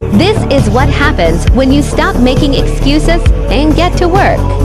This is what happens when you stop making excuses and get to work.